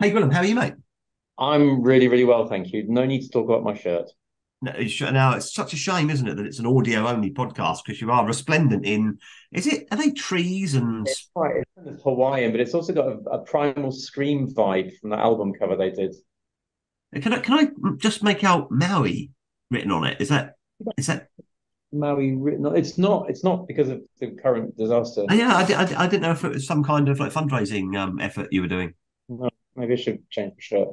Hey, Gwilym, how are you, mate? I'm really, really well, thank you. No need to talk about my shirt. No, it's, now, it's such a shame, isn't it, that it's an audio only podcast because you are resplendent in. Is it? Are they trees and? It's quite it's kind of Hawaiian, but it's also got a, a primal scream vibe from the album cover they did. Can I can I just make out Maui written on it? Is that is that Maui written? It's not. It's not because of the current disaster. Oh, yeah, I, I, I didn't know if it was some kind of like fundraising um, effort you were doing. No, maybe I should change the shirt.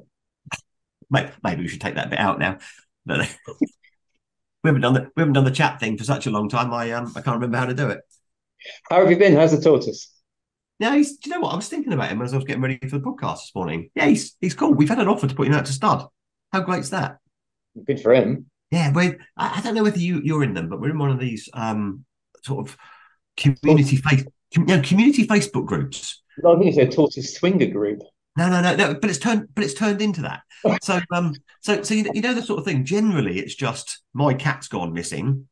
Maybe, we should take that bit out now. But we haven't done the we haven't done the chat thing for such a long time. I um I can't remember how to do it. How have you been? How's the tortoise? Yeah, he's. Do you know what? I was thinking about him as I was getting ready for the podcast this morning. Yeah, he's he's cool. We've had an offer to put him out to stud. How great's that? Good for him. Yeah, we I, I don't know whether you you're in them, but we're in one of these um sort of community face com, no, community Facebook groups. I think it's a tortoise swinger group. No, no, no, no. But it's turned, but it's turned into that. So, um, so, so you, you know the sort of thing. Generally, it's just my cat's gone missing,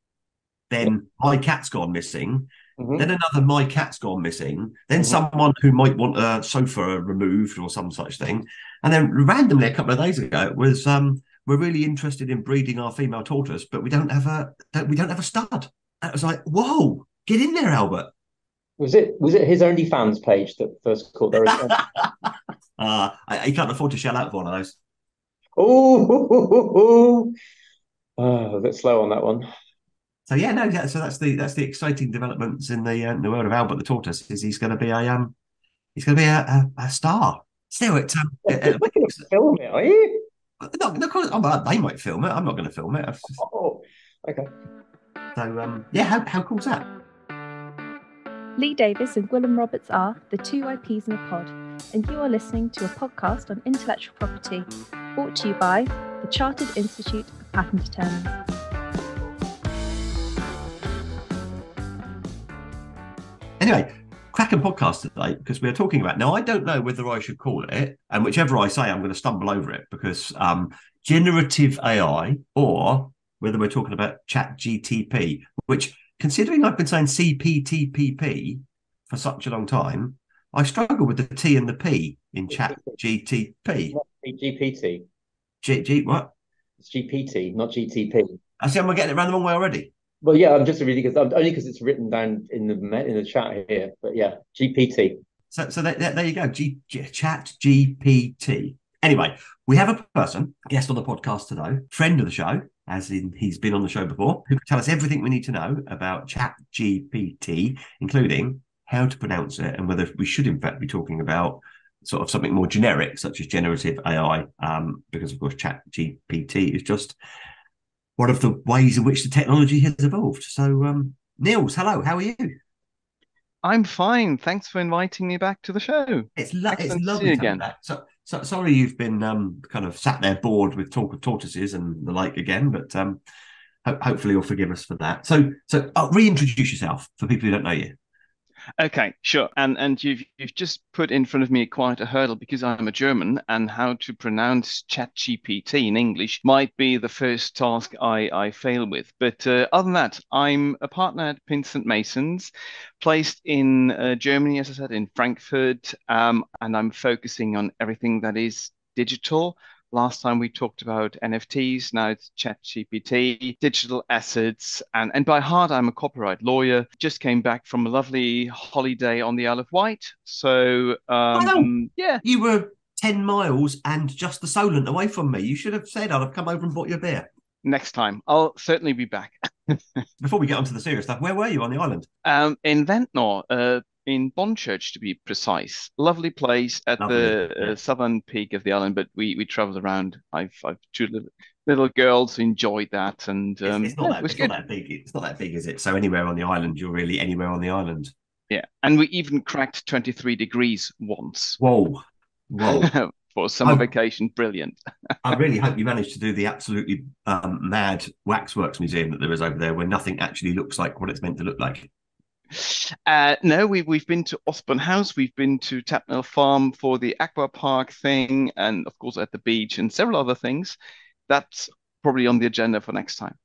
then my cat's gone missing, Mhm. then another my cat's gone missing, then Mhm. someone who might want a sofa removed or some such thing, and then randomly a couple of days ago it was um, we're really interested in breeding our female tortoise, but we don't have a we don't have a stud. And it was like, whoa, get in there, Albert. Was it was it his OnlyFans page that first caught their attention? Uh, I, I can't afford to shell out for one of those. oh, oh, a bit slow on that one. So yeah, no, yeah. So that's the that's the exciting developments in the uh, in the world of Albert the tortoise. Is he's going to be a um, he's going to be a, a, a star. Still, it, um, it, You're it- going film it, are you? no, no, oh, they might film it. I'm not going to film it. Oh, okay. So um, yeah, how how cool's that? Lee Davies and Gwilym Roberts are the two IPs in a pod, and you are listening to a podcast on intellectual property brought to you by the Chartered Institute of Patent Attorneys. Anyway, cracking podcast today because we're talking about now. I don't know whether I should call it, and whichever I say, I'm going to stumble over it because um, generative AI or whether we're talking about Chat GTP, which considering I've been saying CPTPP for such a long time, I struggle with the T and the P in Chat GTP. GPT. G, G what? It's GPT, not GTP. I see. Am I getting it around the wrong way already? Well, yeah, I'm just reading because only because it's written down in the in the chat here. But yeah, GPT. So, so there, there there you go. G, G, Chat GPT. Anyway, we have a person, guest on the podcast today, friend of the show, as in he's been on the show before, who can tell us everything we need to know about Chat GPT, including how to pronounce it and whether we should, in fact, be talking about sort of something more generic, such as generative AI, um, because of course, Chat GPT is just one of the ways in which the technology has evolved. So, um, Nils, hello, how are you? I'm fine. Thanks for inviting me back to the show. It's, lo- it's Excellent to see lovely you to again. back. So, so sorry you've been um, kind of sat there bored with talk of tortoises and the like again, but um, ho- hopefully you'll forgive us for that. So, so uh, reintroduce yourself for people who don't know you. Okay, sure. And and you've you've just put in front of me quite a hurdle because I'm a German and how to pronounce ChatGPT in English might be the first task I I fail with. But uh, other than that, I'm a partner at Pinsent Masons, placed in uh, Germany, as I said, in Frankfurt, um, and I'm focusing on everything that is digital. Last time we talked about NFTs, now it's ChatGPT, digital assets, and, and by heart, I'm a copyright lawyer. Just came back from a lovely holiday on the Isle of Wight. So, um, yeah, You were 10 miles and just the Solent away from me. You should have said I'd have come over and bought you a beer. next time I'll certainly be back. Before we get onto the serious stuff, where were you on the island? Um, in Ventnor, uh, in Bonchurch to be precise. Lovely place at Lovely, the yeah. uh, southern peak of the island, but we we traveled around. I've I've two little, little girls who enjoyed that, and It's, um, it's not yeah, that it it's not that big. It's not that big, is it? So anywhere on the island, you're really anywhere on the island. Yeah, and we even cracked 23 degrees once Whoa, whoa. for summer I'm- vacation. Brilliant. I really hope you managed to do the absolutely um, mad waxworks museum that there is over there, where nothing actually looks like what it's meant to look like. Uh, no, we we've been to Osborne House, we've been to Tapnell Farm for the aqua park thing, and of course at the beach and several other things. That's probably on the agenda for next time.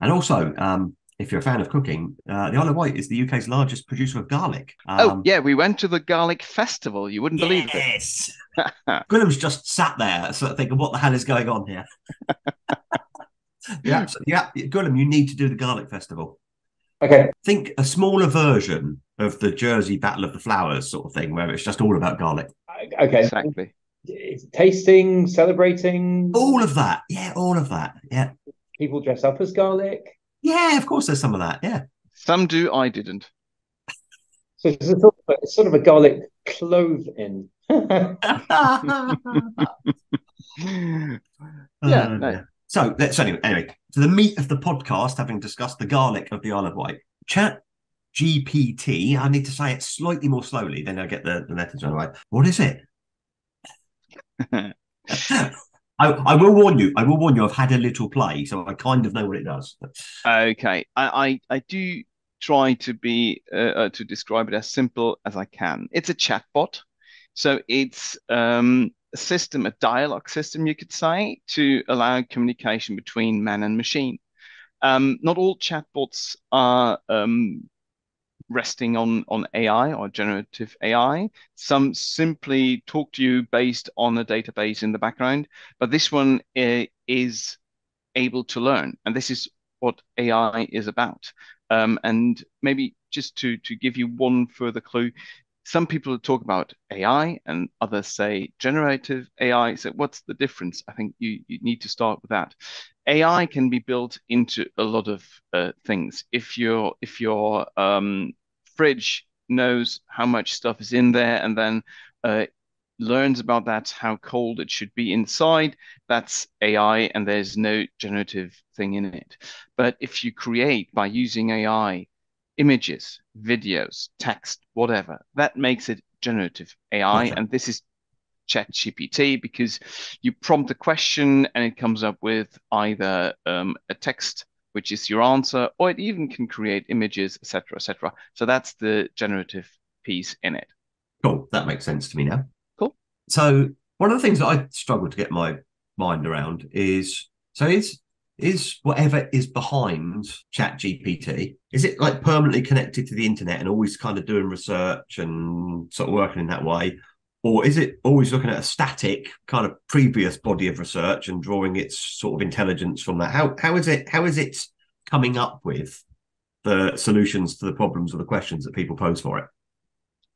And also, um, if you're a fan of cooking, uh, the Isle of Wight is the UK's largest producer of garlic. oh Um, yeah, we went to the garlic festival. You wouldn't believe it. yes. Gwilym's just sat there, sort of thinking, "What the hell is going on here?" yeah, so- yeah, Gwilym, you need to do the garlic festival. Okay. Think a smaller version of the Jersey Battle of the Flowers sort of thing, where it's just all about garlic. Okay. Exactly. It's tasting, celebrating. All of that, yeah, all of that, yeah, People dress up as garlic. yeah. Of course, there's some of that, yeah. Some do, I didn't. So it's a sort of, it's sort of a garlic clove in. yeah, Uh, no. So, let's anyway, anyway, to the meat of the podcast, having discussed the garlic of the Isle of Wight, Chat GPT, I need to say it slightly more slowly, then I get the, the letters right. What is it? I, I will warn you, I will warn you, I've had a little play, so I kind of know what it does. Okay, I, I, I do try to be uh, uh, to describe it as simple as I can. It's a chatbot, so it's um, a system, a dialogue system, you could say, to allow communication between man and machine. Um, not all chatbots are um, resting on on AI or generative AI. Some simply talk to you based on a database in the background, but this one uh, is able to learn, and this is what AI is about. Um, and maybe just to to give you one further clue, some people talk about AI and others say generative AI. So what's the difference? I think you, you need to start with that. AI can be built into a lot of uh, things. If your if your um, fridge knows how much stuff is in there and then uh, learns about that, how cold it should be inside, that's AI and there's no generative thing in it. But if you create by using AI images, videos, text, whatever, that makes it generative AI. Okay. And this is ChatGPT because you prompt a question and it comes up with either um, a text, which is your answer, or it even can create images, etc., etc. So that's the generative piece in it. Cool, that makes sense to me now. Cool. So, one of the things that I struggle to get my mind around is so is is whatever is behind chat gpt is it like permanently connected to the internet and always kind of doing research and sort of working in that way or is it always looking at a static kind of previous body of research and drawing its sort of intelligence from that how how is it how is it coming up with the solutions to the problems or the questions that people pose for it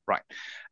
Right.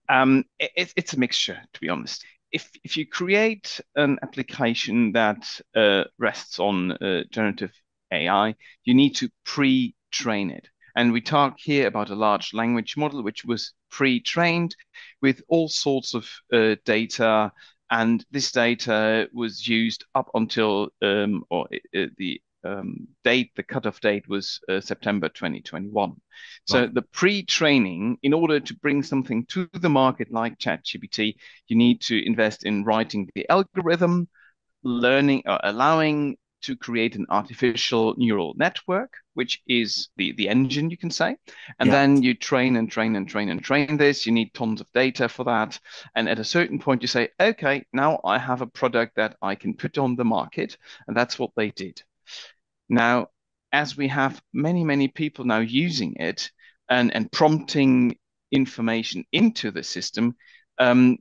Um, it, it's a mixture, to be honest. If if you create an application that uh, rests on uh, generative AI, you need to pre-train it. And we talk here about a large language model which was pre-trained with all sorts of uh, data, and this data was used up until um, or uh, the um, date, the cutoff date was uh, September 2021. So the pre-training, in order to bring something to the market like ChatGPT, you need to invest in writing the algorithm, learning, or allowing to create an artificial neural network, which is the, the engine, you can say. And Yeah. then you train and train and train and train this. You need tons of data for that. And at a certain point, you say, okay, now I have a product that I can put on the market. And that's what they did. Now, as we have many, many people now using it and, and prompting information into the system, um,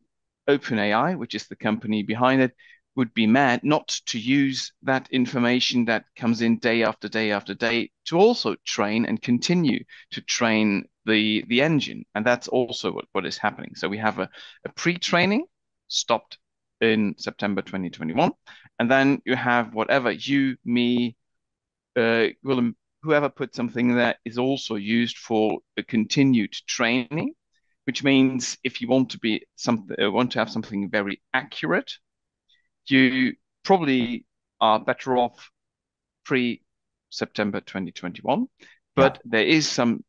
OpenAI, which is the company behind it, would be mad not to use that information that comes in day after day after day to also train and continue to train the the engine. And that's also what, what is happening. So we have a, a pre-training stopped in September 2021. And then you have whatever you, me, uh, Willem, whoever put something there is also used for a continued training, which means if you want to be something, uh, want to have something very accurate, you probably are better off pre September 2021. But there is some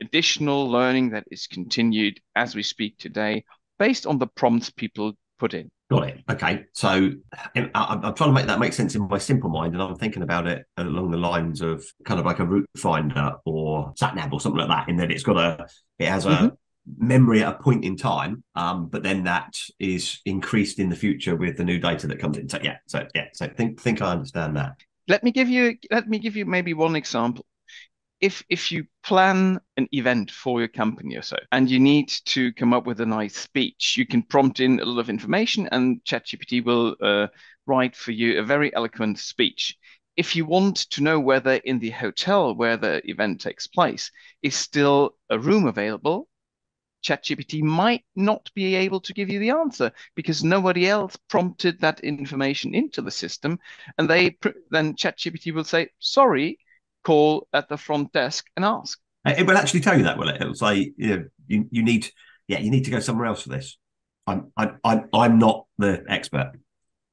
additional learning that is continued as we speak today based on the prompts people put in. Got it. Okay. So I'm, I'm trying to make that make sense in my simple mind, and I'm thinking about it along the lines of kind of like a route finder or SatNav or something like that. In that it's got a, it has a Mhm. memory at a point in time, um, but then that is increased in the future with the new data that comes in. So yeah. So yeah. So think think I understand that. Let me give you let me give you maybe one example. If if you plan an event for your company or so and you need to come up with a nice speech you can prompt in a lot of information and chatgpt will uh, write for you a very eloquent speech. If you want to know whether in the hotel where the event takes place is still a room available ChatGPT might not be able to give you the answer because nobody else prompted that information into the system, and they then ChatGPT will say, "Sorry, call at the front desk and ask." It will actually tell you that, will it? It'll say, you know, you, you need, yeah, you need to go somewhere else for this. I'm, I'm, I'm, I'm not the expert.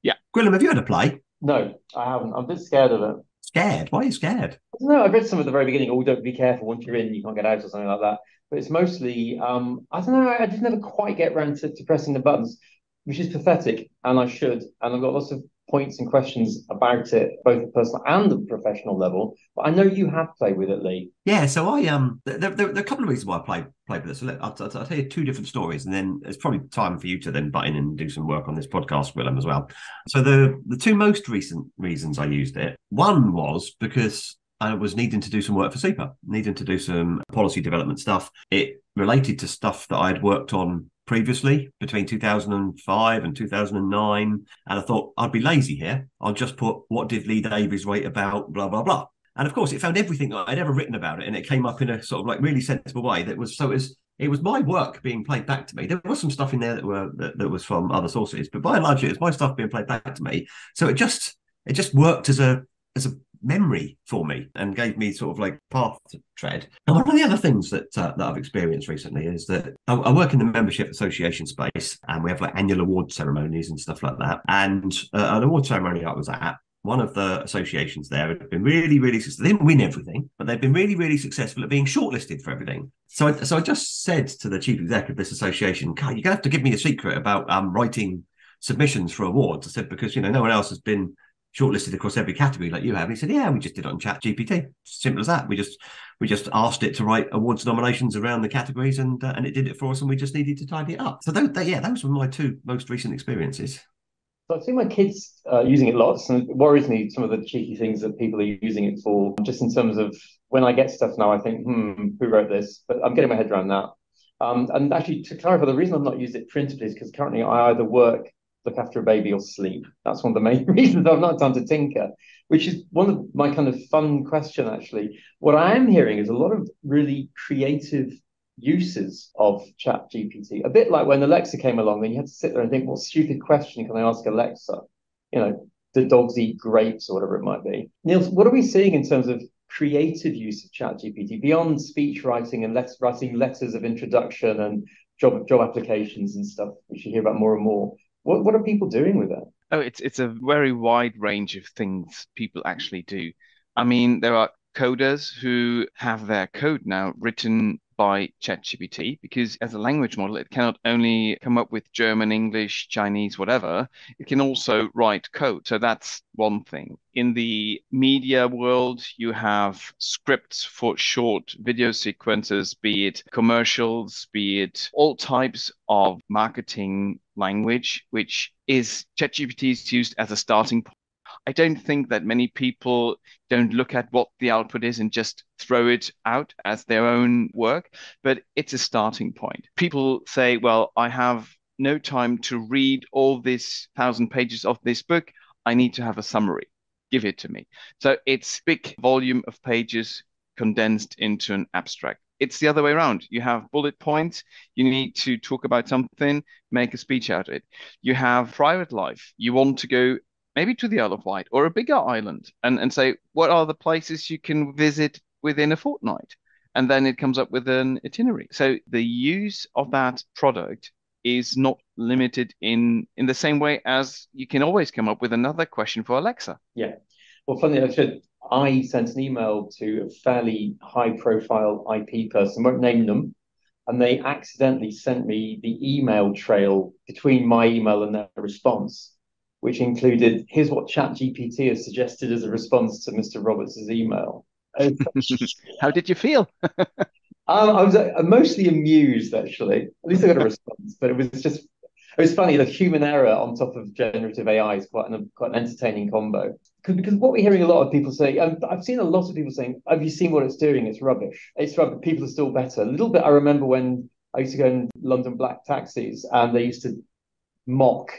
Yeah, Gwilym, have you had a play? No, I haven't. I'm a bit scared of it. Scared? Why are you scared? No, I read some at the very beginning. Oh, don't be careful. Once you're in, you can't get out, or something like that but it's mostly um, I don't know. I just never quite get around to, to pressing the buttons, which is pathetic, and I should. And I've got lots of points and questions about it, both the personal and the professional level. But I know you have played with it, Lee. Yeah, so I um, there, there, there are a couple of reasons why I played played with it. So let, I'll, I'll, tell you two different stories, and then it's probably time for you to then butt in and do some work on this podcast, Gwilym, as well. So the the two most recent reasons I used it, one was because I was needing to do some work for CIPA, needing to do some policy development stuff. It related to stuff that I'd worked on previously between 2005 and 2009. And I thought I'd be lazy here. I'll just put what did Lee Davies write about, blah, blah, blah. And of course, it found everything I'd ever written about it, and it came up in a sort of like really sensible way. That was so it was it was my work being played back to me. There was some stuff in there that were that, that was from other sources, but by and large, it was my stuff being played back to me. So it just it just worked as a as a memory for me and gave me sort of like path to tread. And one of the other things that uh, that I've experienced recently is that I, I, work in the membership association space, and we have like annual award ceremonies and stuff like that. And uh, an award ceremony I was at. One of the associations there had been really, really successful. They didn't win everything, but they've been really, really successful at being shortlisted for everything. So, I, so I just said to the chief executive of this association, "God, you're gonna have to give me a secret about um, writing submissions for awards." I said because you know no one else has been shortlisted across every category like you have. And he said, "Yeah, we just did it on Chat GPT. Simple as that. We just we just asked it to write awards nominations around the categories, and uh, and it did it for us, and we just needed to tidy it up." So those, they, yeah, those were my two most recent experiences. So I've seen my kids uh, using it lots, and it worries me some of the cheeky things that people are using it for. Just in terms of when I get stuff now, I think, hmm, who wrote this? But I'm getting my head around that. Um, and actually, to clarify, the reason I've not used it principally is because currently I either work look after a baby or sleep. That's one of the main reasons I've not done to tinker, which is one of my kind of fun question, actually. What I am hearing is a lot of really creative uses of chat GPT, a bit like when Alexa came along and you had to sit there and think, what stupid question can I ask Alexa? You know, do dogs eat grapes or whatever it might be? Neil, what are we seeing in terms of creative use of chat GPT beyond speech writing and let- writing letters of introduction and job job applications and stuff, which you hear about more and more? What what are people doing with that? Oh, it's it's a very wide range of things people actually do. I mean, there are coders who have their code now written by ChatGPT because as a language model, it cannot only come up with German, English, Chinese, whatever, it can also write code. So that's one thing. In the media world, you have scripts for short video sequences, be it commercials, be it all types of marketing language, which is ChatGPT is used as a starting point I don't think that many people don't look at what the output is and just throw it out as their own work, but it's a starting point. People say, well, I have no time to read all this thousand pages of this book. I need to have a summary. Give it to me. So it's big volume of pages condensed into an abstract. It's the other way around. You have bullet points. You need to talk about something, make a speech out of it. You have private life. You want to go maybe to the Isle of Wight or a bigger island and, and say, what are the places you can visit within a fortnight? And then it comes up with an itinerary. So the use of that product is not limited in in the same way as you can always come up with another question for Alexa. Yeah. Well, funny, I should I sent an email to a fairly high profile IP person, won't name them, and they accidentally sent me the email trail between my email and their response which included here's what ChatGPT has suggested as a response to Mr. Roberts' email. How did you feel? um, I was uh, mostly amused, actually. At least I got a response, but it was just it was funny. The human error on top of generative AI is quite an quite an entertaining combo. because what we're hearing a lot of people say, I've seen a lot of people saying, "Have you seen what it's doing? It's rubbish. It's rubbish. People are still better." A little bit. I remember when I used to go in London black taxis, and they used to mock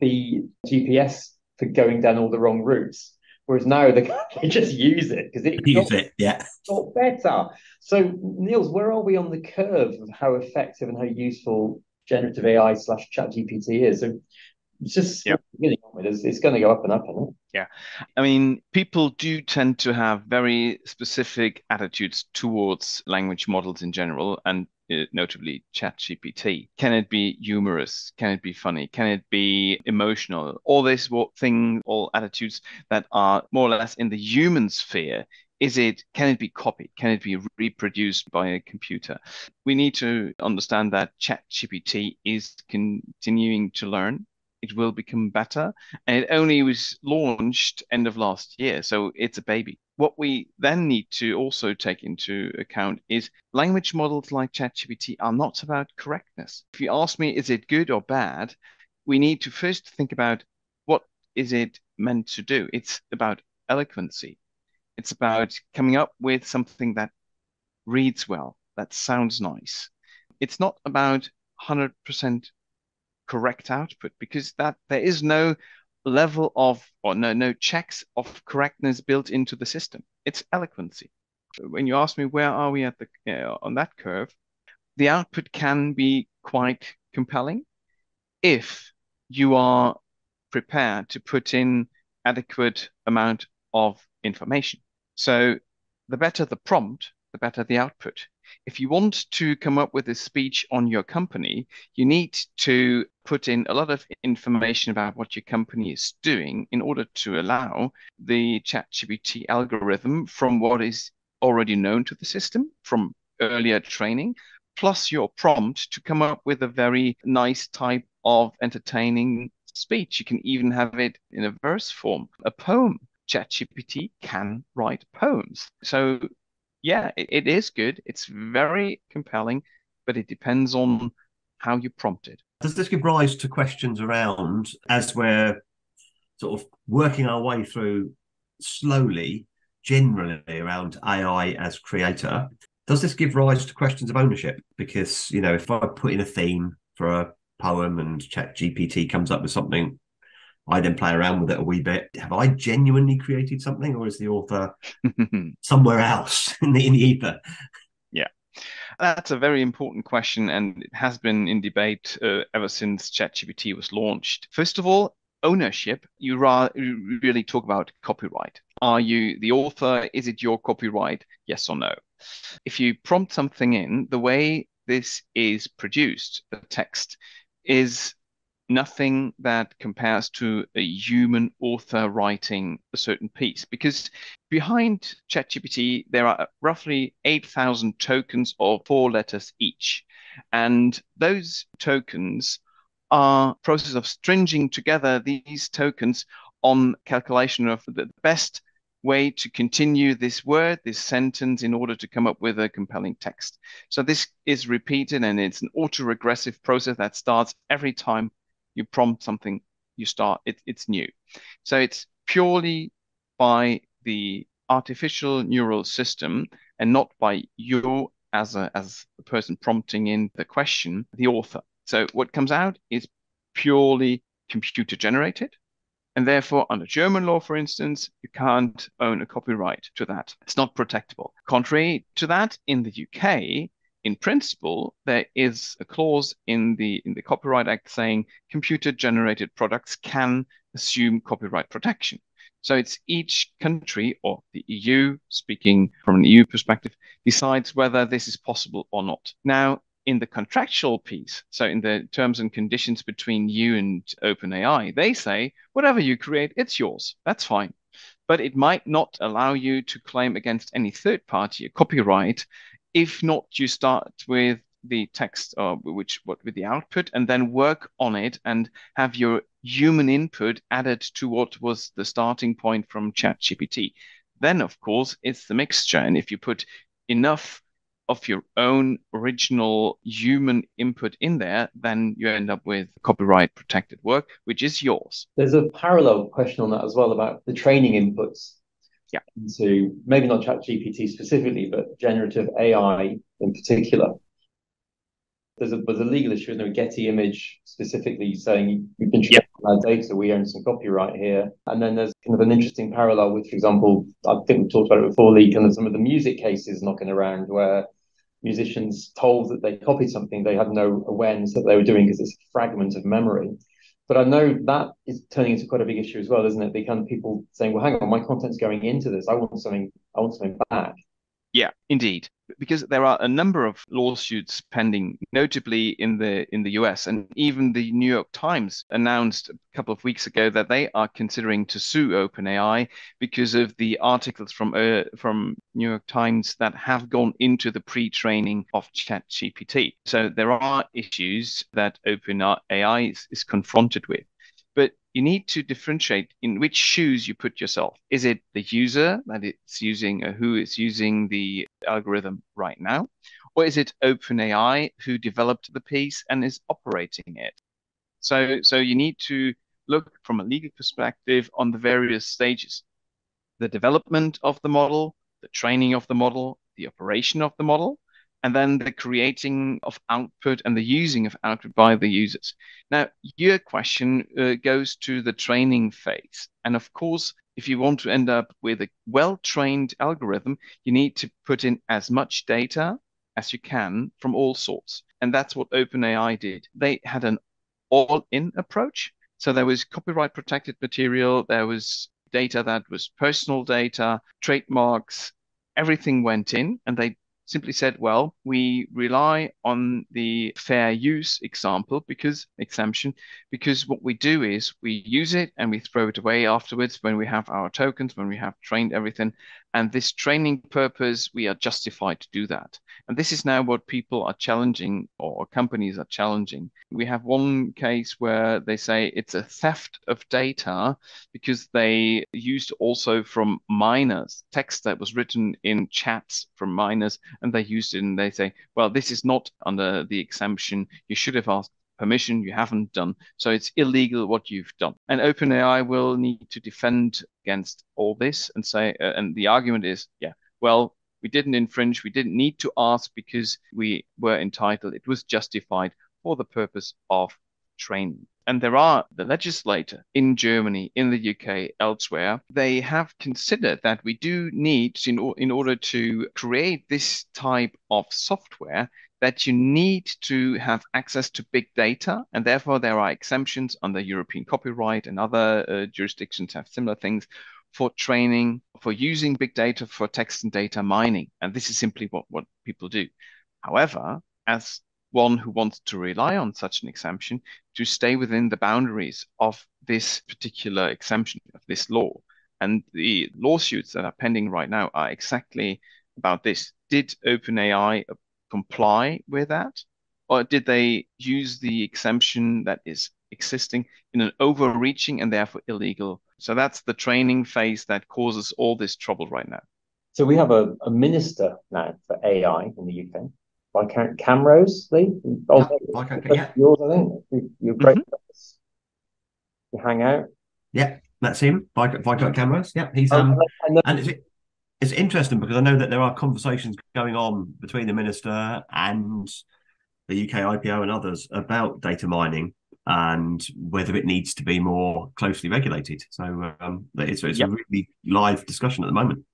the GPS for going down all the wrong routes. Whereas now they, they just use it because it use it, yeah, got better. So Nils, where are we on the curve of how effective and how useful generative AI slash Chat GPT is? So it's just yep. it's, it's going to go up and up, isn't it? Yeah, I mean, people do tend to have very specific attitudes towards language models in general, and Uh, notably ChatGPT. Can it be humorous? Can it be funny? Can it be emotional? All these things, all attitudes that are more or less in the human sphere. Is it? Can it be copied? Can it be reproduced by a computer? We need to understand that ChatGPT is continuing to learn it will become better. And it only was launched end of last year, so it's a baby. What we then need to also take into account is language models like ChatGPT are not about correctness. If you ask me, is it good or bad? We need to first think about what is it meant to do. It's about eloquency. It's about coming up with something that reads well, that sounds nice. It's not about 100% correct output because that there is no level of or no no checks of correctness built into the system. It's eloquency. When you ask me where are we at the uh, on that curve, the output can be quite compelling if you are prepared to put in adequate amount of information. So the better the prompt, the better the output. If you want to come up with a speech on your company, you need to put in a lot of information about what your company is doing in order to allow the ChatGPT algorithm from what is already known to the system from earlier training, plus your prompt to come up with a very nice type of entertaining speech. You can even have it in a verse form, a poem. ChatGPT can write poems. So yeah, it, it is good. It's very compelling, but it depends on how you prompt it. Does this give rise to questions around as we're sort of working our way through slowly, generally around AI as creator? Does this give rise to questions of ownership? Because, you know, if I put in a theme for a poem and Chat GPT comes up with something I then play around with it a wee bit. Have I genuinely created something, or is the author somewhere else in the in the ether? Yeah, that's a very important question, and it has been in debate uh, ever since ChatGPT was launched. First of all, ownership. You, ra- you really talk about copyright. Are you the author? Is it your copyright? Yes or no? If you prompt something in, the way this is produced, the text, is nothing that compares to a human author writing a certain piece because behind ChatGPT there are roughly 8,000 tokens or four letters each. And those tokens are process of stringing together these tokens on calculation of the best way to continue this word, this sentence, in order to come up with a compelling text. So this is repeated and it's an autoregressive process that starts every time you prompt something, you start, it, it's new. So it's purely by the artificial neural system and not by you as a, as a person prompting in the question, the author. So what comes out is purely computer generated. And therefore, under German law, for instance, you can't own a copyright to that. It's not protectable. Contrary to that, in the UK, in principle, there is a clause in the in the Copyright Act saying computer generated products can assume copyright protection. So it's each country or the EU, speaking from an EU perspective, decides whether this is possible or not. Now, in the contractual piece, so in the terms and conditions between you and OpenAI, they say whatever you create, it's yours. That's fine. But it might not allow you to claim against any third party a copyright if not, you start with the text, uh, which what with the output, and then work on it and have your human input added to what was the starting point from ChatGPT. Then, of course, it's the mixture, and if you put enough of your own original human input in there, then you end up with copyright protected work, which is yours. There's a parallel question on that as well about the training inputs. Yeah. Into maybe not ChatGPT specifically, but generative AI in particular. There's a there's a legal issue, isn't there? Getty Image specifically saying you've been Yeah. our data, we own some copyright here. And then there's kind of an interesting parallel with, for example, I think we talked about it before, Lee, kind of some of the music cases knocking around where musicians told that they copied something they had no awareness that they were doing because it's a fragment of memory. But I know that is turning into quite a big issue as well, isn't it? Because people saying, "Well, hang on, my content's going into this. I want something. I want something back." Yeah, indeed, because there are a number of lawsuits pending, notably in the in the US, and even the New York Times announced a couple of weeks ago that they are considering to sue OpenAI because of the articles from uh, from New York Times that have gone into the pre-training of ChatGPT. So there are issues that OpenAI is, is confronted with you need to differentiate in which shoes you put yourself. Is it the user that it's using or who is using the algorithm right now? Or is it OpenAI who developed the piece and is operating it? So, so you need to look from a legal perspective on the various stages. The development of the model, the training of the model, the operation of the model, and then the creating of output and the using of output by the users. Now, your question uh, goes to the training phase. And of course, if you want to end up with a well trained algorithm, you need to put in as much data as you can from all sorts. And that's what OpenAI did. They had an all in approach. So there was copyright protected material, there was data that was personal data, trademarks, everything went in, and they simply said, well, we rely on the fair use example because exemption, because what we do is we use it and we throw it away afterwards when we have our tokens, when we have trained everything. And this training purpose, we are justified to do that. And this is now what people are challenging or companies are challenging. We have one case where they say it's a theft of data because they used also from minors text that was written in chats from minors and they used it and they say, well, this is not under the exemption. You should have asked permission you haven't done. So it's illegal what you've done. And OpenAI will need to defend against all this and say, uh, and the argument is, yeah, well, we didn't infringe. We didn't need to ask because we were entitled. It was justified for the purpose of training. And there are the legislator in Germany, in the UK, elsewhere, they have considered that we do need, in, in order to create this type of software, that you need to have access to big data, and therefore there are exemptions under European copyright and other uh, jurisdictions have similar things for training, for using big data for text and data mining. And this is simply what, what people do. However, as one who wants to rely on such an exemption to stay within the boundaries of this particular exemption of this law. And the lawsuits that are pending right now are exactly about this. Did OpenAI comply with that? Or did they use the exemption that is existing in an overreaching and therefore illegal? So that's the training phase that causes all this trouble right now. So we have a, a minister now for AI in the UK. Viscount Camrose, Lee? Oh, Viscount, yeah. Yours, I think. You, are great mm-hmm. You hang out. Yeah, that's him. Viscount Camrose. Yeah, he's oh, um, and it's, it's interesting because I know that there are conversations going on between the minister and the UK IPO and others about data mining and whether it needs to be more closely regulated. So um, it's, it's yep. a really live discussion at the moment.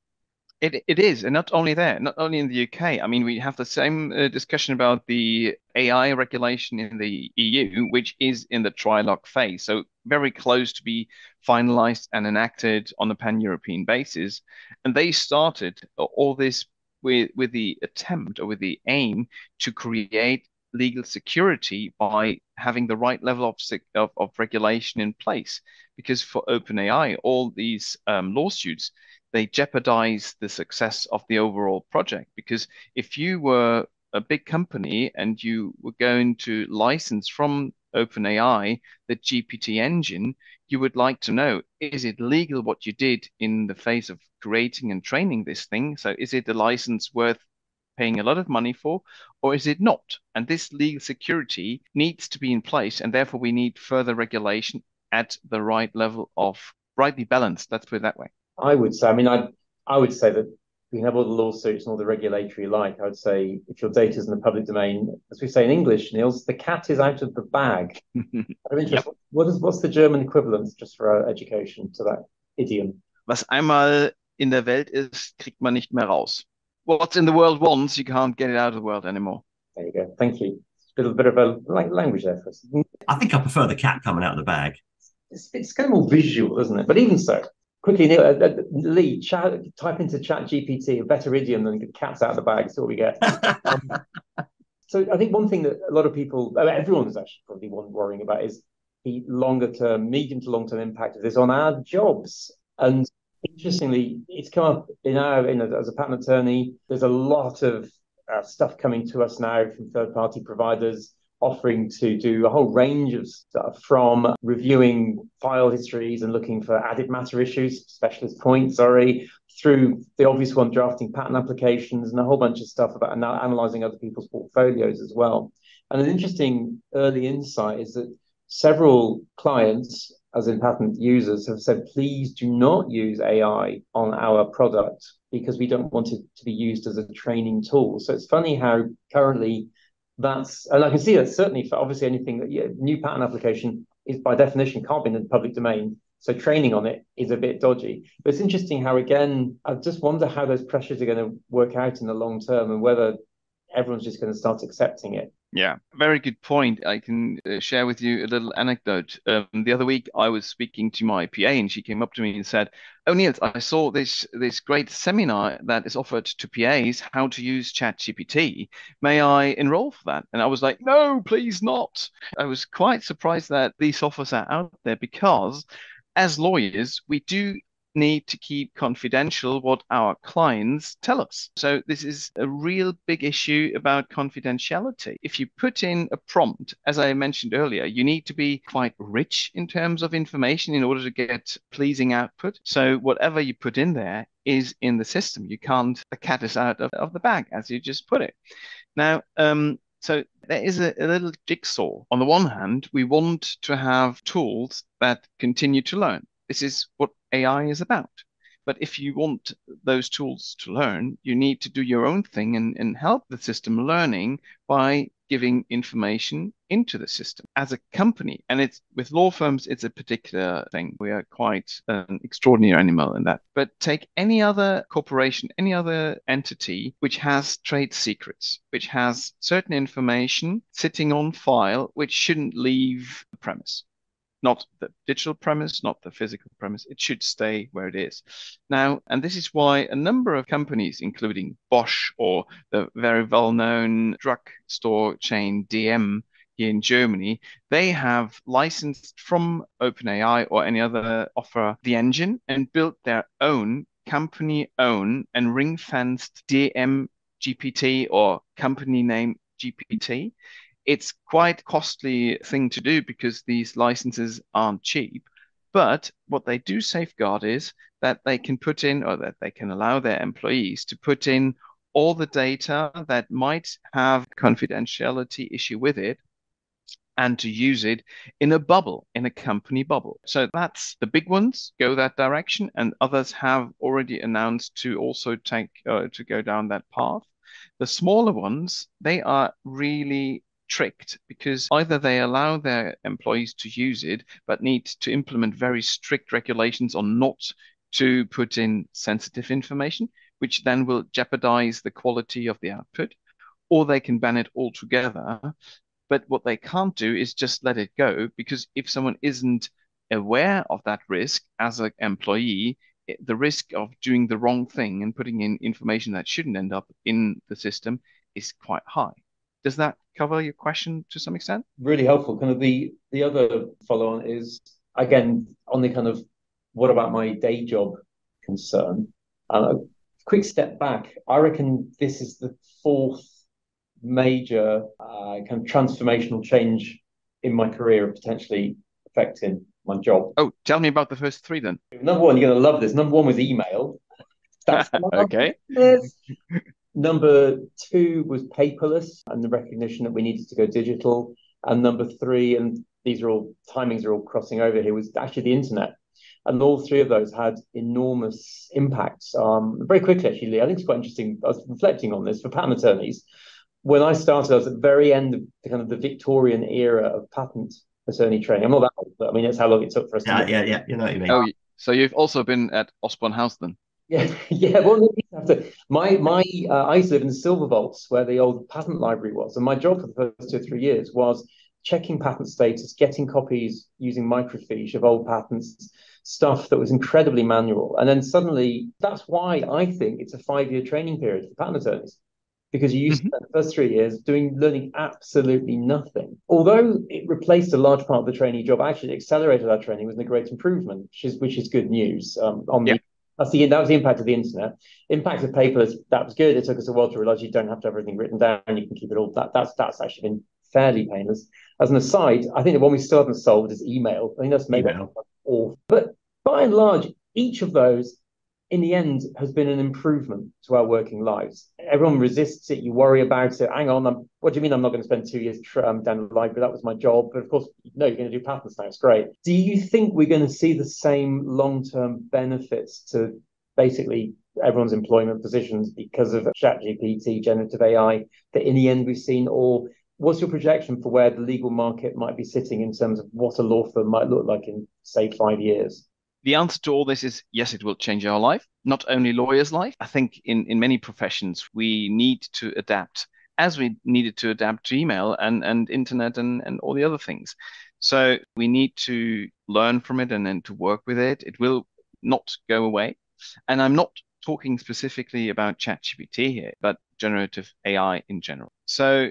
It, it is, and not only there, not only in the UK. I mean, we have the same uh, discussion about the AI regulation in the EU, which is in the trilogue phase, so very close to be finalized and enacted on a pan-European basis. And they started all this with with the attempt or with the aim to create legal security by having the right level of, of, of regulation in place. Because for OpenAI, all these um, lawsuits they jeopardize the success of the overall project. Because if you were a big company and you were going to license from OpenAI the GPT engine, you would like to know is it legal what you did in the phase of creating and training this thing? So is it a license worth paying a lot of money for, or is it not? And this legal security needs to be in place, and therefore we need further regulation at the right level of rightly balanced. Let's put it that way. I would say, I mean, I I would say that we can have all the lawsuits and all the regulatory like. I would say if your data is in the public domain, as we say in English, Nils, the cat is out of the bag. I'm interested. Yep. What is what's the German equivalent just for our education to that idiom? Was einmal in der Welt ist, kriegt man nicht mehr raus. What's in the world once, you can't get it out of the world anymore. There you go. Thank you. A little bit of a language there for us. I think I prefer the cat coming out of the bag. It's, it's kind of more visual, isn't it? But even so, quickly, Neil, uh, uh, Lee, chat, type into Chat GPT a better idiom than cats out of the bag. So all we get. um, so I think one thing that a lot of people, I mean, everyone is actually probably one worrying about is the longer term, medium to long term impact of this on our jobs. And interestingly, it's come up in our, in a, as a patent attorney, there's a lot of uh, stuff coming to us now from third party providers offering to do a whole range of stuff from reviewing file histories and looking for added matter issues, specialist points, sorry, through the obvious one, drafting patent applications and a whole bunch of stuff about now analyzing other people's portfolios as well. And an interesting early insight is that several clients, as in patent users, have said, please do not use AI on our product because we don't want it to be used as a training tool. So it's funny how currently that's and I can see that certainly for obviously anything that yeah, new patent application is by definition can't be in the public domain. So training on it is a bit dodgy. But it's interesting how again, I just wonder how those pressures are going to work out in the long term and whether everyone's just going to start accepting it. Yeah, very good point. I can uh, share with you a little anecdote. Um, the other week, I was speaking to my PA, and she came up to me and said, "Oh, Nils, I saw this this great seminar that is offered to PAs how to use ChatGPT. May I enroll for that?" And I was like, "No, please not." I was quite surprised that these offers are out there because as lawyers, we do need to keep confidential what our clients tell us. So this is a real big issue about confidentiality. If you put in a prompt, as I mentioned earlier, you need to be quite rich in terms of information in order to get pleasing output. So whatever you put in there is in the system. You can't, the cat is out of, of the bag, as you just put it. Now, um, so there is a, a, little jigsaw. On the one hand, we want to have tools that continue to learn. This is what AI is about. But if you want those tools to learn, you need to do your own thing and, and help the system learning by giving information into the system as a company. And it's with law firms, it's a particular thing. We are quite an extraordinary animal in that. But take any other corporation, any other entity which has trade secrets, which has certain information sitting on file, which shouldn't leave the premise not the digital premise, not the physical premise. It should stay where it is. Now, and this is why a number of companies, including Bosch or the very well known drugstore chain DM here in Germany, they have licensed from OpenAI or any other offer the engine and built their own company owned and ring fenced DM GPT or company name GPT it's quite costly thing to do because these licenses aren't cheap. But what they do safeguard is that they can put in or that they can allow their employees to put in all the data that might have confidentiality issue with it and to use it in a bubble, in a company bubble. So that's the big ones go that direction, and others have already announced to also take uh, to go down that path. The smaller ones, they are really tricked because either they allow their employees to use it, but need to implement very strict regulations on not to put in sensitive information, which then will jeopardize the quality of the output, or they can ban it altogether. But what they can't do is just let it go because if someone isn't aware of that risk as an employee, eh, the risk of doing the wrong thing and putting in information that shouldn't end up in the system is quite high. Does that cover your question to some extent? Really helpful. Kind of the the other follow on is again on the kind of what about my day job concern. Uh, quick step back. I reckon this is the fourth major uh, kind of transformational change in my career, potentially affecting my job. Oh, tell me about the first three then. Number one, you're going to love this. Number one was email. That's okay. Number two was paperless and the recognition that we needed to go digital. And number three, and these are all timings are all crossing over here, was actually the internet. And all three of those had enormous impacts. Um, very quickly, actually, I think it's quite interesting. I was reflecting on this for patent attorneys. When I started, I was at the very end of the kind of the Victorian era of patent attorney training. I'm not that old, but I mean, that's how long it took for us. Yeah, to yeah, yeah. You know what you mean. Oh, so you've also been at Osborne House then? Yeah, yeah. Well, to, my my uh, I used to live in the Silver Vaults where the old patent library was, and my job for the first two or three years was checking patent status, getting copies using microfiche of old patents, stuff that was incredibly manual. And then suddenly, that's why I think it's a five year training period for patent attorneys. Because you used mm-hmm. to spend the first three years doing learning absolutely nothing. Although it replaced a large part of the training job, actually accelerated our training was a great improvement, which is which is good news um, on the that's the that was the impact of the internet. Impact of paperless, that was good. It took us a while to realize you don't have to have everything written down. You can keep it all. That that's that's actually been fairly painless. As an aside, I think the one we still haven't solved is email. I think that's maybe awful. But by and large, each of those in the end has been an improvement to our working lives. Everyone resists it. You worry about it. Hang on, I'm, what do you mean I'm not going to spend two years um, down the library? That was my job. But of course, no, you're going to do patents now. It's great. Do you think we're going to see the same long-term benefits to basically everyone's employment positions because of ChatGPT, generative AI, that in the end we've seen? Or what's your projection for where the legal market might be sitting in terms of what a law firm might look like in, say, five years? The answer to all this is yes, it will change our life, not only lawyers' life. I think in, in many professions, we need to adapt as we needed to adapt to email and, and internet and, and all the other things. So we need to learn from it and then to work with it. It will not go away. And I'm not talking specifically about ChatGPT here, but generative AI in general. So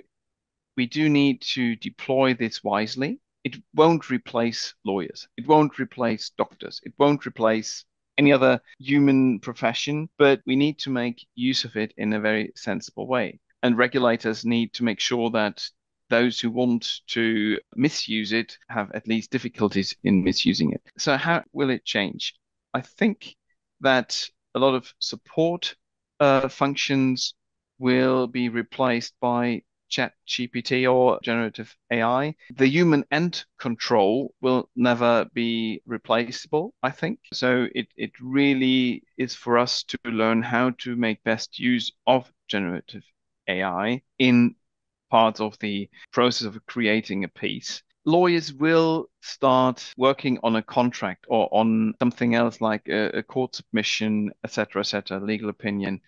we do need to deploy this wisely it won't replace lawyers. It won't replace doctors. It won't replace any other human profession, but we need to make use of it in a very sensible way. And regulators need to make sure that those who want to misuse it have at least difficulties in misusing it. So, how will it change? I think that a lot of support uh, functions will be replaced by chat GPT or generative AI, the human end control will never be replaceable, I think. So it, it really is for us to learn how to make best use of generative AI in parts of the process of creating a piece lawyers will start working on a contract or on something else like a, a court submission, etc., etc., legal opinion,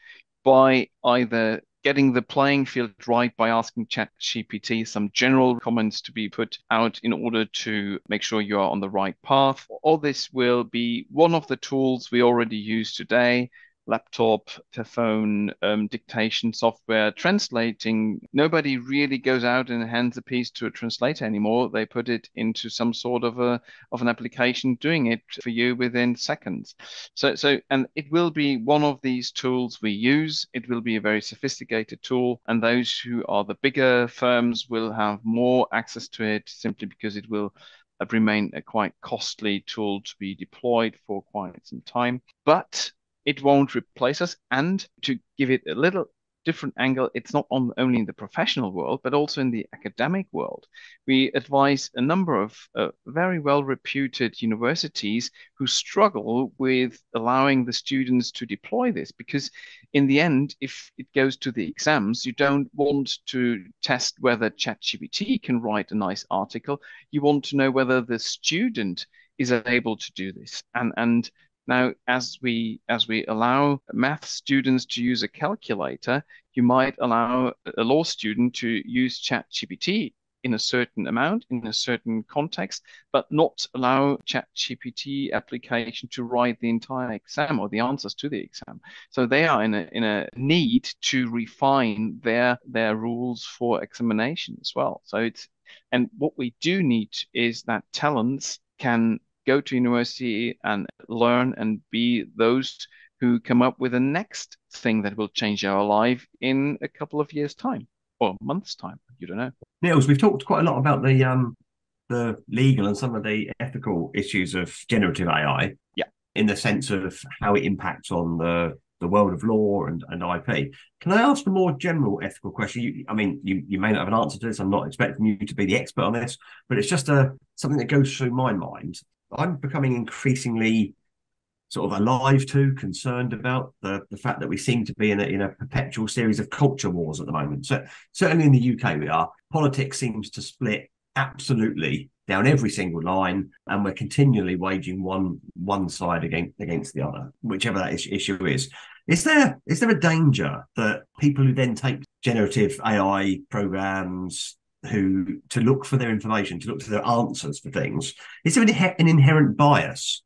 by either getting the playing field right by asking ChatGPT some general comments to be put out in order to make sure you are on the right path. All this will be one of the tools we already use today laptop, phone, um, dictation software, translating. Nobody really goes out and hands a piece to a translator anymore. They put it into some sort of a of an application, doing it for you within seconds. So so and it will be one of these tools we use. It will be a very sophisticated tool, and those who are the bigger firms will have more access to it simply because it will remain a quite costly tool to be deployed for quite some time. But it won't replace us. And to give it a little different angle, it's not on, only in the professional world, but also in the academic world. We advise a number of uh, very well reputed universities who struggle with allowing the students to deploy this because, in the end, if it goes to the exams, you don't want to test whether ChatGPT can write a nice article. You want to know whether the student is able to do this. And, and now, as we as we allow math students to use a calculator, you might allow a law student to use ChatGPT in a certain amount, in a certain context, but not allow ChatGPT application to write the entire exam or the answers to the exam. So they are in a in a need to refine their their rules for examination as well. So it's and what we do need is that talents can go to university and learn and be those who come up with the next thing that will change our life in a couple of years' time or months' time. You don't know. Nils, we've talked quite a lot about the um the legal and some of the ethical issues of generative AI. Yeah. In the sense of how it impacts on the the world of law and, and IP. Can I ask a more general ethical question? You, I mean, you, you may not have an answer to this. I'm not expecting you to be the expert on this, but it's just a something that goes through my mind. I'm becoming increasingly sort of alive to, concerned about the, the fact that we seem to be in a, in a perpetual series of culture wars at the moment. So certainly in the UK, we are. Politics seems to split absolutely down every single line, and we're continually waging one one side against against the other, whichever that issue is. Is there is there a danger that people who then take generative AI programs who to look for their information, to look for their answers for things, is there an, an inherent bias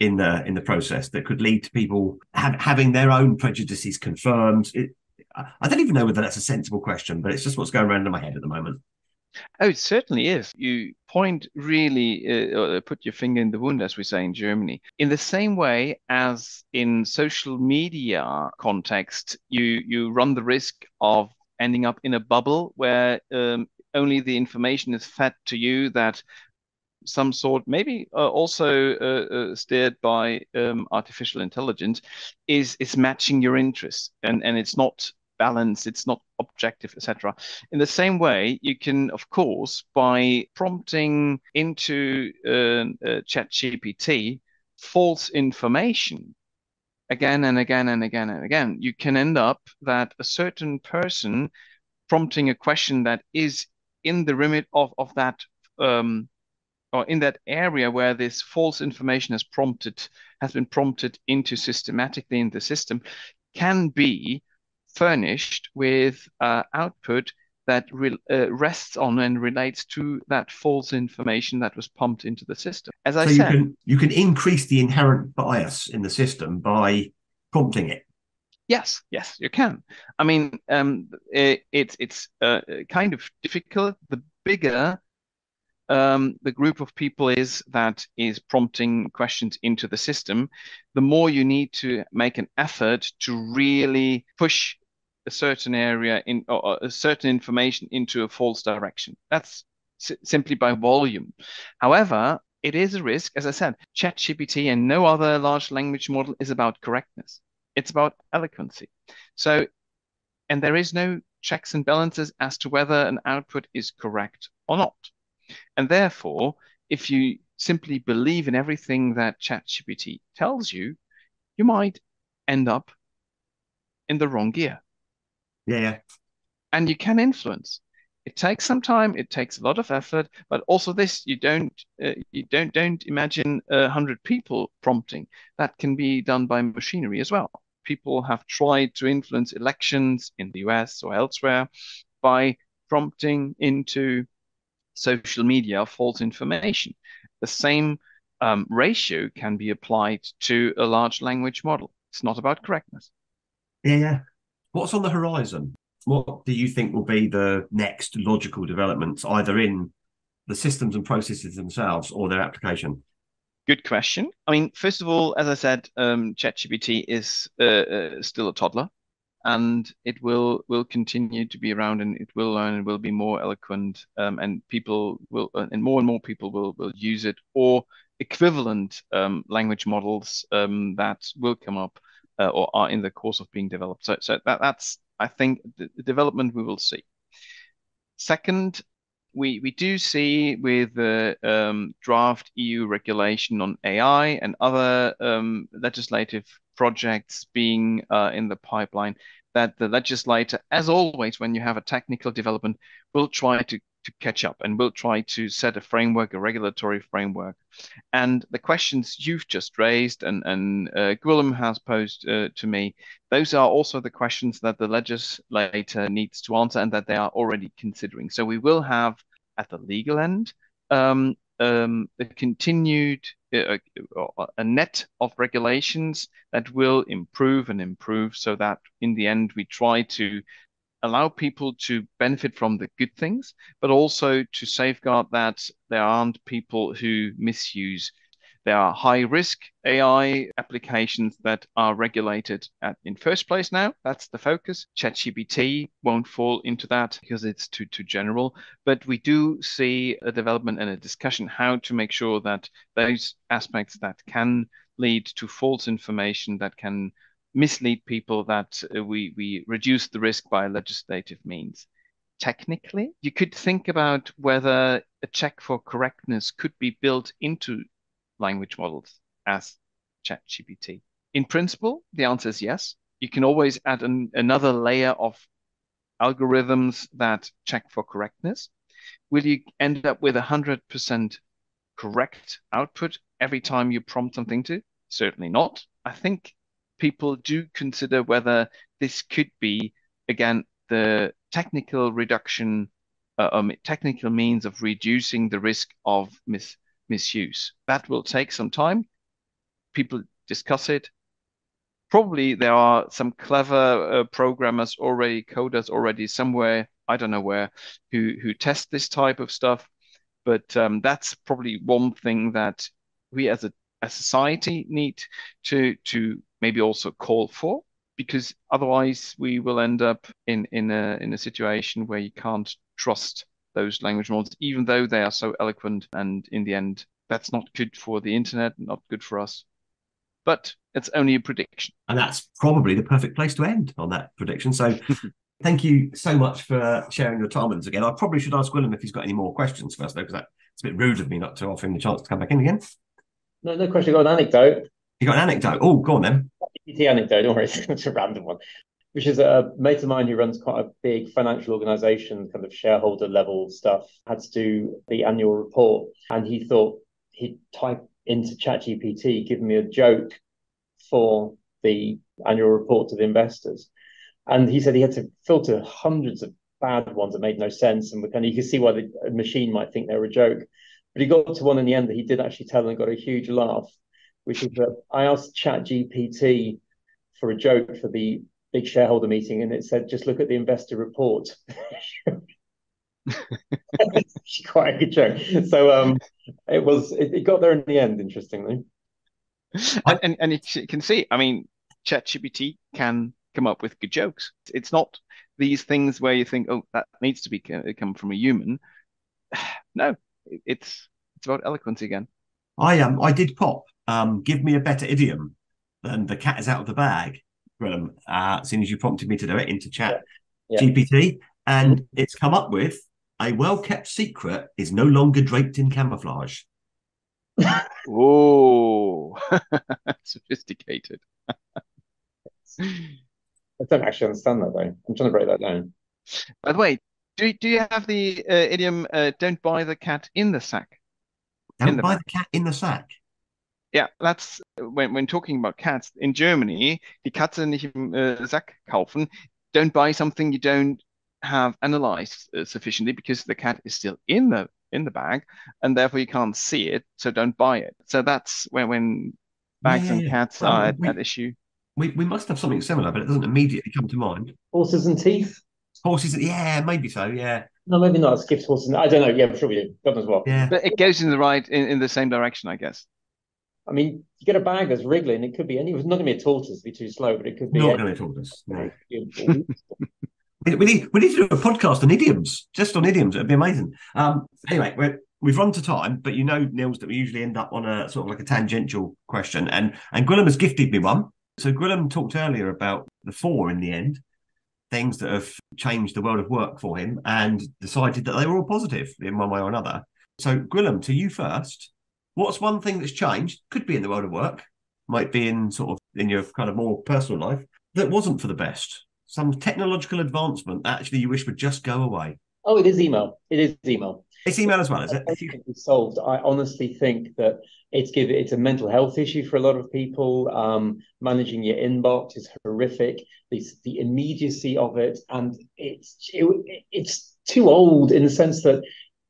in the in the process that could lead to people having their own prejudices confirmed? It, I don't even know whether that's a sensible question, but it's just what's going around in my head at the moment. Oh, it certainly is. You point really, uh, put your finger in the wound, as we say in Germany. In the same way as in social media context, you you run the risk of ending up in a bubble where um, only the information is fed to you that some sort, maybe uh, also uh, uh, steered by um, artificial intelligence, is is matching your interests, and and it's not balanced, it's not objective, etc. In the same way, you can, of course, by prompting into uh, uh, ChatGPT false information again and again and again and again, you can end up that a certain person prompting a question that is in the remit of, of that um, or in that area where this false information has prompted has been prompted into systematically in the system can be furnished with uh, output that re- uh, rests on and relates to that false information that was pumped into the system. As I so said, you can you can increase the inherent bias in the system by prompting it. Yes, yes, you can. I mean, um, it, it's it's uh, kind of difficult. The bigger um, the group of people is that is prompting questions into the system, the more you need to make an effort to really push a certain area in or a certain information into a false direction. That's simply by volume. However, it is a risk, as I said, ChatGPT and no other large language model is about correctness. It's about eloquency. So, and there is no checks and balances as to whether an output is correct or not. And therefore, if you simply believe in everything that ChatGPT tells you, you might end up in the wrong gear. Yeah, yeah. And you can influence. It takes some time. It takes a lot of effort. But also, this you don't uh, you don't don't imagine a hundred people prompting. That can be done by machinery as well. People have tried to influence elections in the US or elsewhere by prompting into social media false information. The same um, ratio can be applied to a large language model. It's not about correctness. Yeah, yeah. What's on the horizon? What do you think will be the next logical developments, either in the systems and processes themselves or their application? Good question. I mean, first of all, as I said, um, ChatGPT is uh, uh, still a toddler, and it will will continue to be around, and it will learn and will be more eloquent, um, and people will, uh, and more and more people will will use it, or equivalent um, language models um, that will come up uh, or are in the course of being developed. So, so that, that's, I think, the, the development we will see. Second, we, we do see with the um, draft EU regulation on AI and other um, legislative projects being uh, in the pipeline that the legislator, as always, when you have a technical development, will try to to catch up and we'll try to set a framework, a regulatory framework. And the questions you've just raised and, and uh, has posed uh, to me, those are also the questions that the legislator needs to answer and that they are already considering. So we will have at the legal end um, um, a continued uh, uh a net of regulations that will improve and improve so that in the end we try to allow people to benefit from the good things, but also to safeguard that there aren't people who misuse. There are high risk AI applications that are regulated at, in first place now. That's the focus. ChatGPT won't fall into that because it's too, too general. But we do see a development and a discussion how to make sure that those aspects that can lead to false information that can mislead people that uh, we we reduce the risk by legislative means. Technically, you could think about whether a check for correctness could be built into language models as ChatGPT. In principle, the answer is yes. You can always add an, another layer of algorithms that check for correctness. Will you end up with a 100% correct output every time you prompt something to? Certainly not. I think people do consider whether this could be, again, the technical reduction, uh, um, technical means of reducing the risk of mis misuse. That will take some time. People discuss it. Probably there are some clever uh, programmers already, coders already somewhere, I don't know where, who who test this type of stuff. But um, that's probably one thing that we as a, a society need to to maybe also call for because otherwise we will end up in in a in a situation where you can't trust those language models even though they are so eloquent and in the end that's not good for the internet not good for us. But it's only a prediction. And that's probably the perfect place to end on that prediction. So thank you so much for sharing your time with us again. I probably should ask Gwilym if he's got any more questions first though because that's a bit rude of me not to offer him the chance to come back in again. No no question. Got an anecdote you got an anecdote oh go on then the anecdote, don't worry, it's a random one, which is a mate of mine who runs quite a big financial organization, kind of shareholder level stuff, had to do the annual report. And he thought he'd type into ChatGPT, give me a joke for the annual report to the investors. And he said he had to filter hundreds of bad ones that made no sense. And kind of, you could see why the machine might think they were a joke. But he got to one in the end that he did actually tell and got a huge laugh which is that I asked ChatGPT for a joke for the big shareholder meeting, and it said, "Just look at the investor report." quite a good joke. So um, it was. It, it, got there in the end. Interestingly, and and, and you can see. I mean, ChatGPT can come up with good jokes. It's not these things where you think, "Oh, that needs to be come from a human." No, it's it's about eloquence again. I um I did pop um, give me a better idiom than the cat is out of the bag, Gwilym, uh, as soon as you prompted me to do it into chat yeah. Yeah. GPT. And mm-hmm. it's come up with a well kept secret is no longer draped in camouflage. oh, sophisticated. I don't actually understand that though. I'm trying to break that down. By the way, do, do you have the uh, idiom uh, "Don't buy the cat in the sack"? Don't the buy the cat in the sack. Yeah, that's when when talking about cats in Germany, die Katze nicht im uh, Sack kaufen. Don't buy something you don't have analyzed uh, sufficiently because the cat is still in the in the bag and therefore you can't see it. So don't buy it. So that's when when bags yeah, and cats well, are we, at issue. We we must have something similar, but it doesn't immediately come to mind. Horses and teeth. Horses, yeah, maybe so. Yeah. No, maybe not. Skips horses. I don't know. Yeah, I'm sure we do. God knows what. Yeah, but it goes in the right in, in the same direction, I guess. I mean, you get a bag that's wriggling, it could be any. It's not going to be a tortoise, be too slow, but it could be. Not going to be a tortoise. No. we need we need to do a podcast on idioms, just on idioms. It'd be amazing. Um, anyway, we we've run to time, but you know, Nils, that we usually end up on a sort of like a tangential question, and and Gwilym has gifted me one. So Gwilym talked earlier about the four in the end, things that have changed the world of work for him, and decided that they were all positive in one way or another. So Gwilym, to you first. What's one thing that's changed? Could be in the world of work, might be in sort of in your kind of more personal life that wasn't for the best. Some technological advancement actually you wish would just go away. Oh, it is email. It is email. It's email as well, is it? It's solved. I honestly think that it's give it's a mental health issue for a lot of people. Um, managing your inbox is horrific. The, the immediacy of it, and it's it, it's too old in the sense that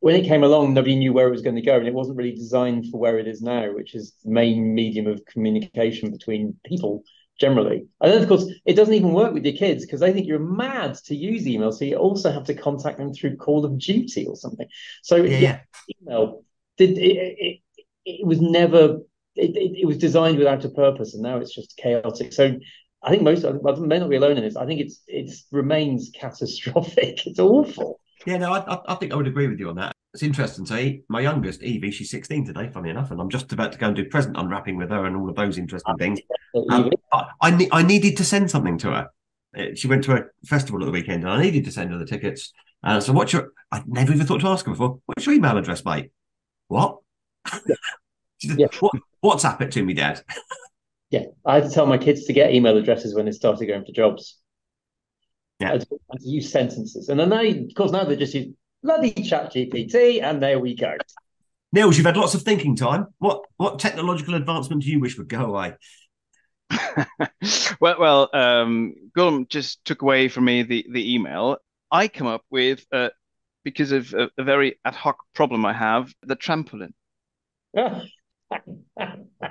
when it came along, nobody knew where it was going to go, and it wasn't really designed for where it is now, which is the main medium of communication between people generally. And then, of course, it doesn't even work with your kids because they think you're mad to use email. So you also have to contact them through Call of Duty or something. So yeah, email did it, it, it was never it, it, it, was designed without a purpose, and now it's just chaotic. So I think most I may not be alone in this. I think it's it remains catastrophic. It's awful. Yeah, no, I, I think I would agree with you on that. It's interesting. So he, my youngest, Evie, she's 16 today, funny enough, and I'm just about to go and do present unwrapping with her and all of those interesting things. Um, I, I, ne- I needed to send something to her. She went to a festival at the weekend, and I needed to send her the tickets. Uh, so, what's your? I never even thought to ask her before. What's your email address, mate? What? she said, Yeah. what? WhatsApp it to me, Dad. Yeah, I had to tell my kids to get email addresses when they started going for jobs. Yeah. I had to, I had to use sentences, and then they, of course, now they just use bloody Chat GPT, and there we go. Nils, you've had lots of thinking time. What what technological advancement do you wish would go away? well, well, um, Gwilym just took away from me the, the email. I come up with, uh, because of a, a very ad hoc problem I have, the trampoline.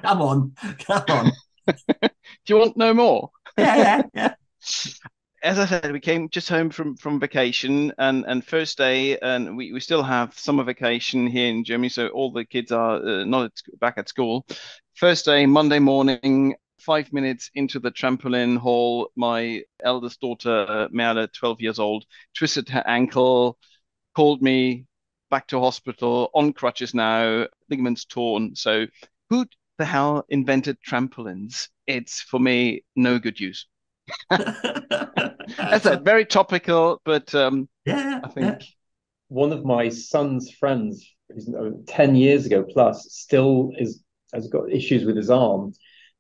Come on, come on. Do you want no more? Yeah, yeah, yeah. As I said, we came just home from, from vacation and, and first day, and we, we still have summer vacation here in Germany, so all the kids are uh, not at, back at school. First day, Monday morning, five minutes into the trampoline hall, my eldest daughter, uh, Merle, 12 years old, twisted her ankle, called me back to hospital on crutches now, ligaments torn. So, who the hell invented trampolines? It's for me no good use. That's it. Very topical, but um, Yeah, I think One of my son's friends, who's uh, 10 years ago plus, still is has got issues with his arm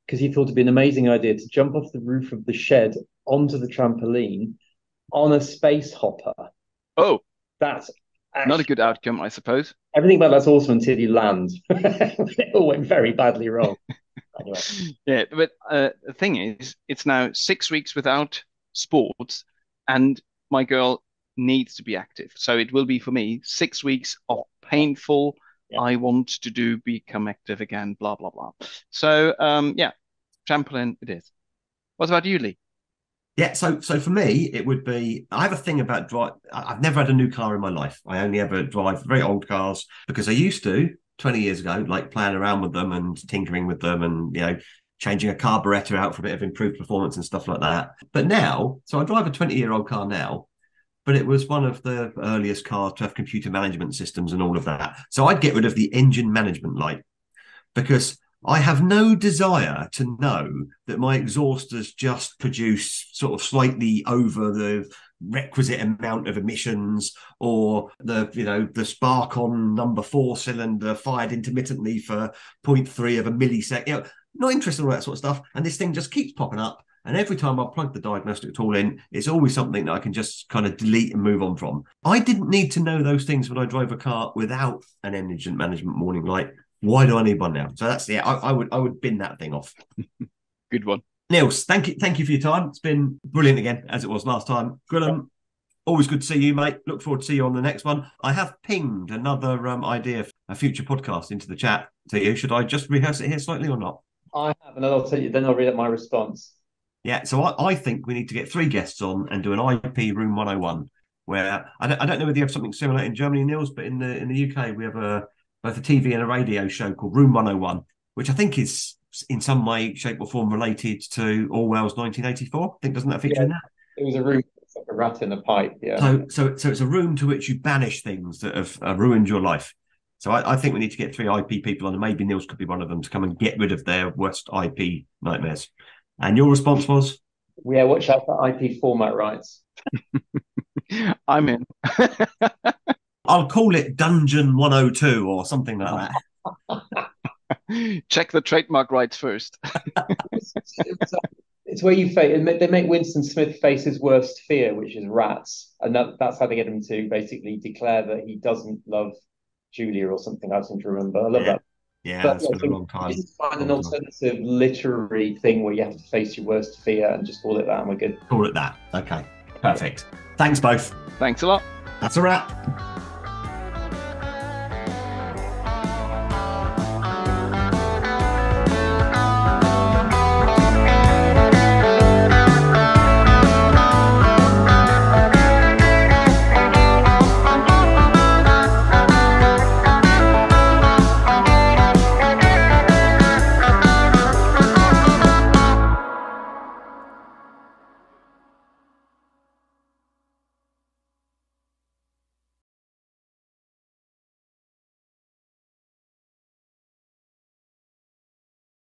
because he thought it'd be an amazing idea to jump off the roof of the shed onto the trampoline on a space hopper. oh, That's not a good outcome, I suppose. everything about that's awesome until you land. it all went very badly wrong. Anyway, Yeah, but uh, the thing is, it's now six weeks without sports, and my girl needs to be active. So it will be for me six weeks of painful. Yeah. I want to do become active again. Blah blah blah. So um, yeah, trampoline it is. What about you, Lee? Yeah, so so for me, it would be I have a thing about drive. I- I've never had a new car in my life. I only ever drive very old cars because I used to 20 years ago, like playing around with them and tinkering with them and you know, changing a carburetor out for a bit of improved performance and stuff like that. But now, so I drive a 20-year-old car now, but it was one of the earliest cars to have computer management systems and all of that. So I'd get rid of the engine management light because I have no desire to know that my exhaust has just produced sort of slightly over the requisite amount of emissions or the you know the spark on number four cylinder fired intermittently for 0.3 of a millisecond you know not interested in all that sort of stuff and this thing just keeps popping up and every time I plug the diagnostic tool in, it's always something that I can just kind of delete and move on from. I didn't need to know those things when I drove a car without an engine management warning light. Why do I need one now? So that's yeah, I, I would I would bin that thing off. Good one. Nils, thank you, thank you for your time. It's been brilliant again, as it was last time. Gwilym, always good to see you, mate. Look forward to see you on the next one. I have pinged another um, idea for a future podcast into the chat to you. Should I just rehearse it here slightly or not? I have, and I'll tell you. Then I'll read out my response. Yeah, so I, I think we need to get three guests on and do an IP Room 101, where I don't, I don't know whether you have something similar in Germany, Nils, but in the in the UK we have a both a TV and a radio show called Room 101, which I think is in some way, shape, or form related to Orwell's 1984. I think doesn't that feature Yeah. in that? It was a room, it's like a rat in a pipe. Yeah. So, so, so it's a room to which you banish things that have uh, ruined your life. So, I, I think we need to get three IP people on, and maybe Nils could be one of them to come and get rid of their worst IP nightmares. And your response was, yeah. Watch out for IP format rights. I'm in. "I'll call it Dungeon 102 or something like that." Check the trademark rights first. It's, it's, it's where you face. They make Winston Smith face his worst fear, which is rats, and that, that's how they get him to basically declare that he doesn't love Julia or something. I seem to remember. I love Yeah. that. Yeah, But, that's yeah, been so a long time. Just find an Long time. alternative literary thing where you have to face your worst fear and just call it that, and we're good. Call it that. Okay, perfect. Thanks both. Thanks a lot. That's a wrap.